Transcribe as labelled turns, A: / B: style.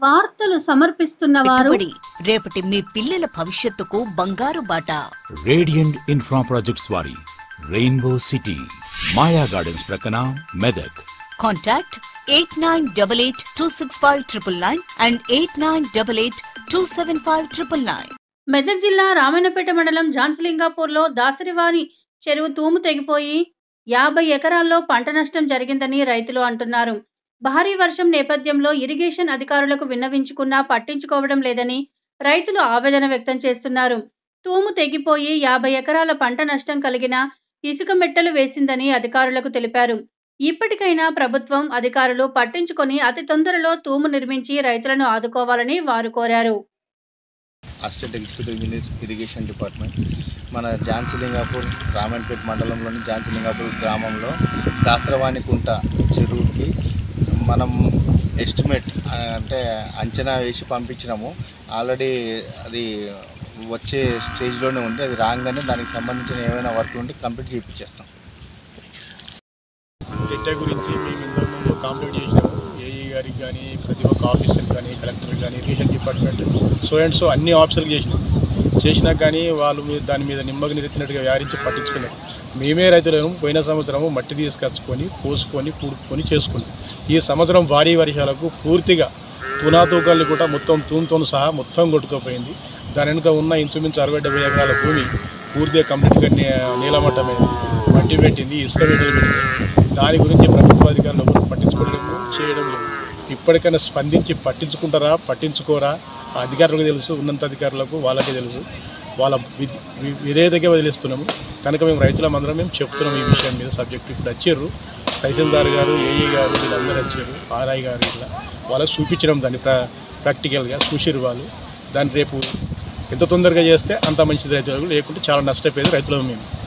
A: వార్తలు సమర్పిస్తున్న వారు
B: పెట్టుబడి రేపటి మీ పిల్లల భవిష్యత్తుకు బంగారు బాట.
C: రేడియంట్ ఇన్ఫ్రా ప్రాజెక్ట్స్ వారి రెయిన్బో సిటీ మాయా గార్డెన్స్ ప్రక్కన Medak
B: contact eight nine double eight two six five triple nine and eight nine double eight two seven five triple nine
A: Medak జిల్లా రామన్నపేట మండలం జాన్సలింగాపూర్లో దాసరివాని చెరువు తూము తెగిపోయి యాభై ఎకరాల్లో పంట నష్టం జరిగిందని రైతులు అంటున్నారు. భారీ వర్షం నేపథ్యంలో ఇరిగేషన్ అధికారులకు విన్నవించుకున్నా పట్టించుకోవడం లేదని రైతులు ఆవేదన వ్యక్తం చేస్తున్నారు. తూము తెగిపోయి యాభై ఎకరాల పంట నష్టం కలిగిన ఇసుక మెట్టలు వేసిందని అధికారులకు తెలిపారు. ఇప్పటికైనా ప్రభుత్వం అధికారులు పట్టించుకొని అతి తొందరలో తూము నిర్మించి రైతులను ఆదుకోవాలని వారు కోరారు.
D: Assistant executive engineer irrigation department. మన ఝాన్సీలింగాపూర్ రామన్పేట్ మండలంలోని ఝాన్సీలింగాపూర్ గ్రామంలో దాసరవాణి కుంట చెరువుకి మనం ఎస్టిమేట్ అంటే అంచనా వేసి పంపించినాము. ఆల్రెడీ అది వచ్చే స్టేజ్లోనే ఉంది. అది రాగానే దానికి సంబంధించిన ఏమైనా వర్క్ ఉంటే కంప్లీట్ చేయించేస్తాం
E: గెట్ట గురించి మేము ఇంతకుముందు కంప్లీట్ చేసినాము ఏఈ గారికి కానీ ప్రతి ఒక్క ఆఫీసర్ కానీ కలెక్టర్ కానీ irrigation department so and so అన్ని ఆఫీసర్కి చేసినాం. చేసినా కానీ వాళ్ళు మీ- దాని మీద నిమ్మకి నిరెత్తినట్టుగా వ్యారించి పట్టించుకున్నారు మేమే రైతులను పోయిన సంవత్సరము మట్టి తీసుకొచ్చుకొని పోసుకొని కూడుకొని చేసుకున్నాం. ఈ సంవత్సరం భారీ వర్షాలకు పూర్తిగా తునాతూకాలు కూడా మొత్తం తూముతో సహా మొత్తం కొట్టుకుపోయింది. దాని వెనుక ఉన్న ఇంచుమించు అరవై డెబ్బై ఎకరాల భూమి పూర్తిగా కంప్లీట్గా నీలమట్టమైంది. మట్టి పెట్టింది ఇసుక పెట్టలు పెట్టింది. దాని గురించి ప్రభుత్వ అధికారులు ఎవరు పట్టించుకోవడం చేయడం లేదు. ఇప్పటికైనా స్పందించి పట్టించుకుంటారా పట్టించుకోరా? అధికారులకు తెలుసు ఉన్నంత అధికారులకు వాళ్ళకే తెలుసు. వాళ్ళ వి- విధేయతకే వదిలేస్తున్నాము. కనుక మేము రైతులం అందరం మేము చెప్తున్నాం ఈ విషయం మీద సబ్జెక్ట్. ఇప్పుడు వచ్చారు. తహసీల్దార్ గారు ఏఈ గారు వీళ్ళందరూ వచ్చారు. ఆర్ఐ గారు ఇట్లా వాళ్ళకి చూపించడం దాన్ని ప్రా ప్రాక్టికల్గా చూసిరు వాళ్ళు. దాన్ని రేపు ఎంత తొందరగా చేస్తే అంత మంచిది రైతులకు. లేకుంటే చాలా నష్టపోయేది రైతులం మేము.